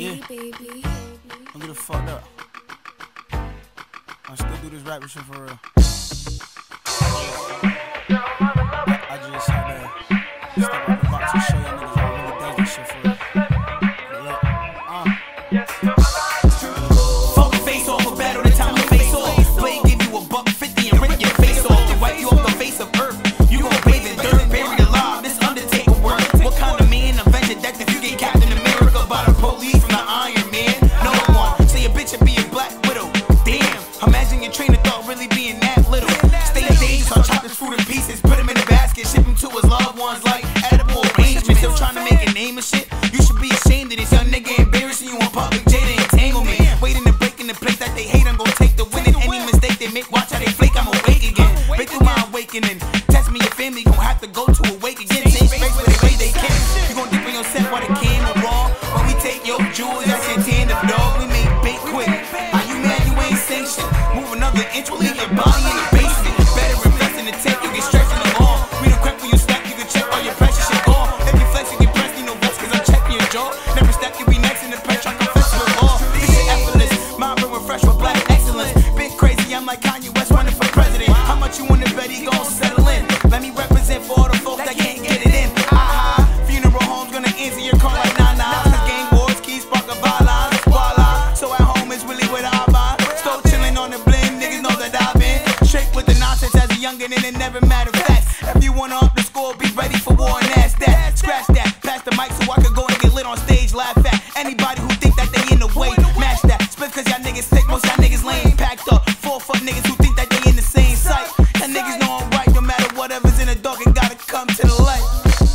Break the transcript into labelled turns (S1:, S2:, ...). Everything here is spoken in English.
S1: yeah. baby. I'm
S2: gonna fuck up. I still do this rapping shit for real. your train of thought really being that little. Stay dangerous, I'll chop this fruit in pieces, put him in a basket, ship him to his loved ones like edible arrangements. Still trying to make a name and shit. You should be ashamed of this young nigga embarrassing you in public jada entanglement. Waiting to break in the place that they hate, I'm gonna take the winning. Any mistake they make, watch how they flake, I'm awake again. Break through my awakening. Test me, your family gon' have to go to a jaw. Never step, you be next in the patch, I confess to all. This is effortless. My bring fresh with black excellence. Been crazy, I'm like Kanye West running for president. How much you wanna bet he gon' settle in? Let me represent for all the folks that can't get it in. Aha, funeral home's gonna answer your call like nah nah. Cause gang wars, keys, sparking a violence. Voila, so at home it's really what I buy. Still chilling on the blend, niggas know that I've been. Shake with the nonsense as a youngin' and it never matter. If you wanna up the score, be ready for war. in light.